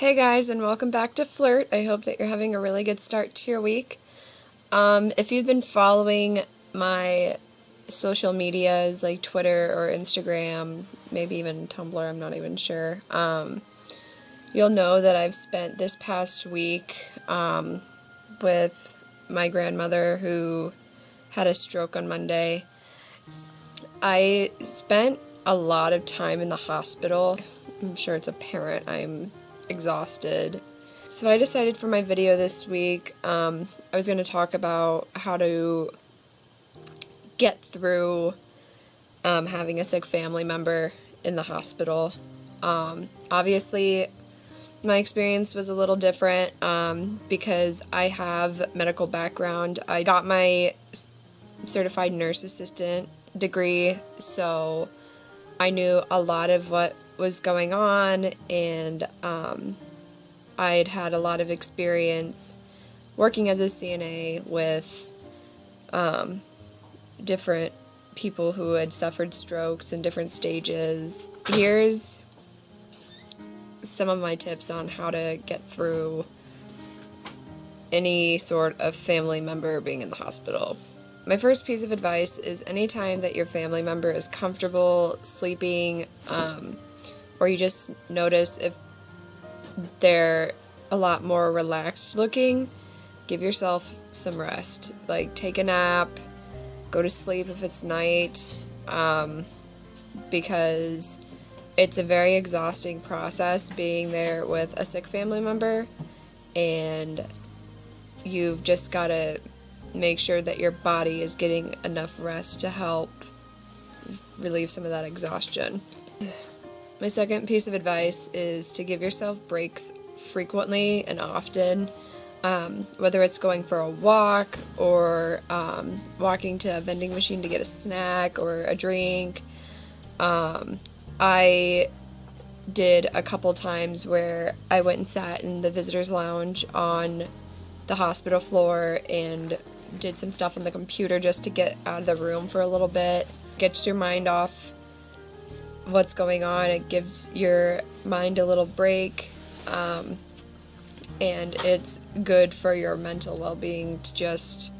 Hey guys, and welcome back to Flurt. I hope that you're having a really good start to your week. Um, if you've been following my social medias like Twitter or Instagram, maybe even Tumblr, I'm not even sure, um, you'll know that I've spent this past week um, with my grandmother who had a stroke on Monday. I spent a lot of time in the hospital. I'm sure it's apparent I'm exhausted. So I decided for my video this week, um, I was going to talk about how to get through um, having a sick family member in the hospital. Um, obviously, my experience was a little different um, because I have medical background. I got my certified nurse assistant degree, so I knew a lot of what was going on, and um, I'd had a lot of experience working as a CNA with um, different people who had suffered strokes in different stages. Here's some of my tips on how to get through any sort of family member being in the hospital. My first piece of advice is anytime that your family member is comfortable sleeping, um, or you just notice if they're a lot more relaxed looking, give yourself some rest. Like, take a nap, go to sleep if it's night, um, because it's a very exhausting process being there with a sick family member, and you've just got to make sure that your body is getting enough rest to help relieve some of that exhaustion. My second piece of advice is to give yourself breaks frequently and often, um, whether it's going for a walk or um, walking to a vending machine to get a snack or a drink. Um, I did a couple times where I went and sat in the visitor's lounge on the hospital floor and did some stuff on the computer just to get out of the room for a little bit, get your mind off what's going on. It gives your mind a little break. Um, and it's good for your mental well being to just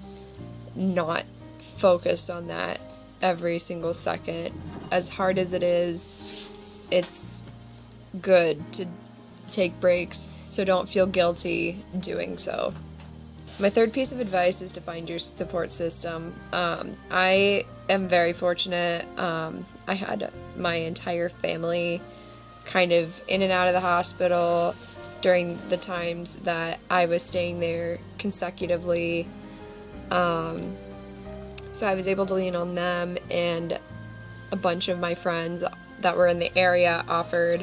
not focus on that every single second. As hard as it is, it's good to take breaks, so don't feel guilty doing so. My third piece of advice is to find your support system. Um, I am very fortunate. Um, I had my entire family kind of in and out of the hospital during the times that I was staying there consecutively. Um, so I was able to lean on them, and a bunch of my friends that were in the area offered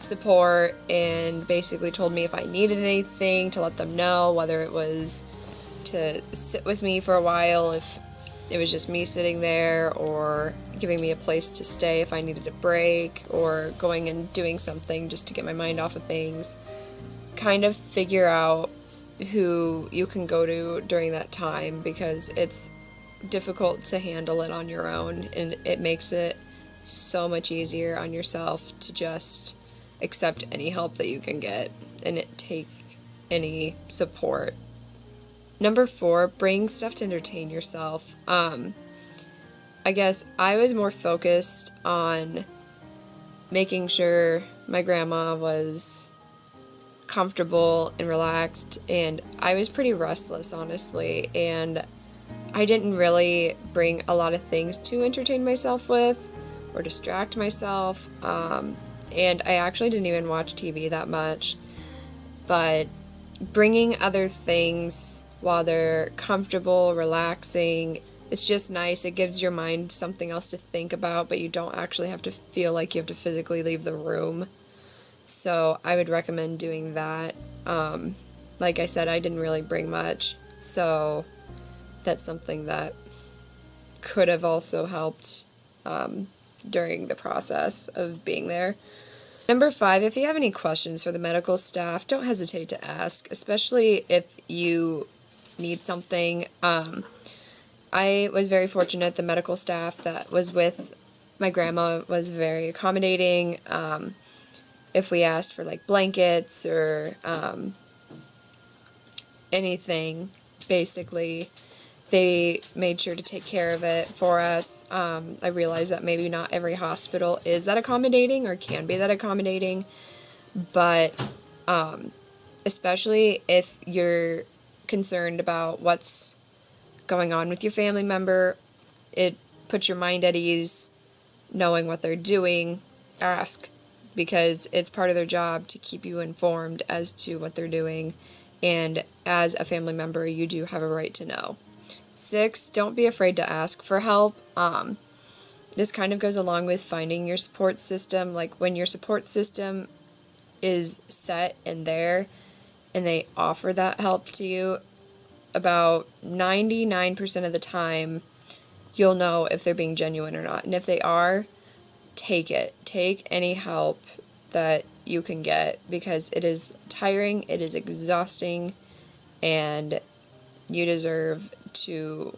support and basically told me if I needed anything to let them know, whether it was to sit with me for a while if it was just me sitting there or giving me a place to stay if I needed a break or going and doing something just to get my mind off of things. Kind of figure out who you can go to during that time because it's difficult to handle it on your own and it makes it so much easier on yourself to just accept any help that you can get and take any support Number four, bring stuff to entertain yourself. Um, I guess I was more focused on making sure my grandma was comfortable and relaxed, and I was pretty restless, honestly, and I didn't really bring a lot of things to entertain myself with or distract myself, um, and I actually didn't even watch TV that much, but bringing other things while they're comfortable, relaxing. It's just nice. It gives your mind something else to think about, but you don't actually have to feel like you have to physically leave the room. So I would recommend doing that. Um, like I said, I didn't really bring much, so that's something that could have also helped um, during the process of being there. Number five, if you have any questions for the medical staff, don't hesitate to ask, especially if you need something. Um, I was very fortunate. The medical staff that was with my grandma was very accommodating. Um, if we asked for like blankets or um, anything, basically, they made sure to take care of it for us. Um, I realize that maybe not every hospital is that accommodating or can be that accommodating, but um, especially if you're concerned about what's going on with your family member, it puts your mind at ease knowing what they're doing. Ask because it's part of their job to keep you informed as to what they're doing. And as a family member, you do have a right to know. Six, don't be afraid to ask for help. Um, this kind of goes along with finding your support system. Like when your support system is set and there and they offer that help to you, about 99% of the time, you'll know if they're being genuine or not. And if they are, take it. Take any help that you can get because it is tiring, it is exhausting, and you deserve to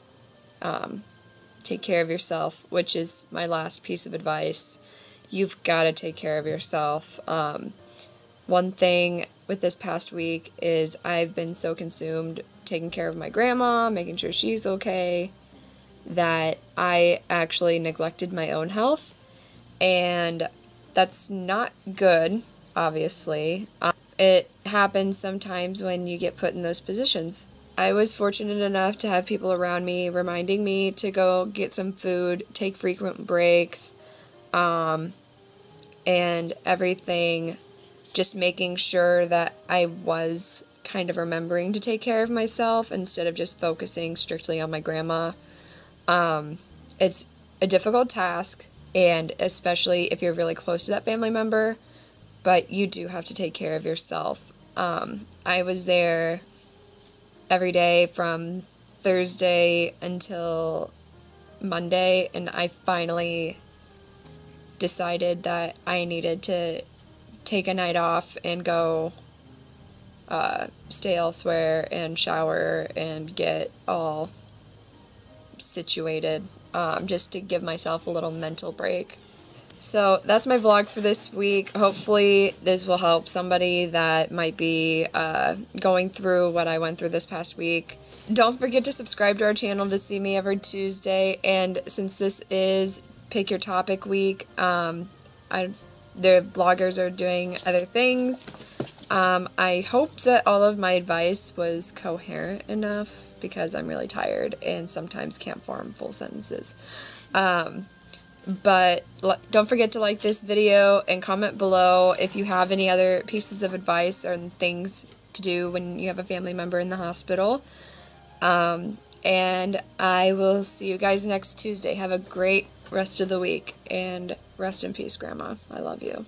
um, take care of yourself, which is my last piece of advice. You've got to take care of yourself. Um, one thing with this past week is I've been so consumed taking care of my grandma, making sure she's okay, that I actually neglected my own health. And that's not good, obviously. Um, it happens sometimes when you get put in those positions. I was fortunate enough to have people around me reminding me to go get some food, take frequent breaks, um, and everything, just making sure that I was kind of remembering to take care of myself instead of just focusing strictly on my grandma. Um, it's a difficult task, and especially if you're really close to that family member, but you do have to take care of yourself. Um, I was there every day from Thursday until Monday, and I finally decided that I needed to take a night off and go uh, stay elsewhere and shower and get all situated um, just to give myself a little mental break. So that's my vlog for this week. Hopefully this will help somebody that might be uh, going through what I went through this past week. Don't forget to subscribe to our channel to see me every Tuesday. And since this is Pick Your Topic week, um, I, the bloggers are doing other things. Um, I hope that all of my advice was coherent enough because I'm really tired and sometimes can't form full sentences. Um, but don't forget to like this video and comment below if you have any other pieces of advice or things to do when you have a family member in the hospital. Um, and I will see you guys next Tuesday. Have a great rest of the week and rest in peace, Grandma. I love you.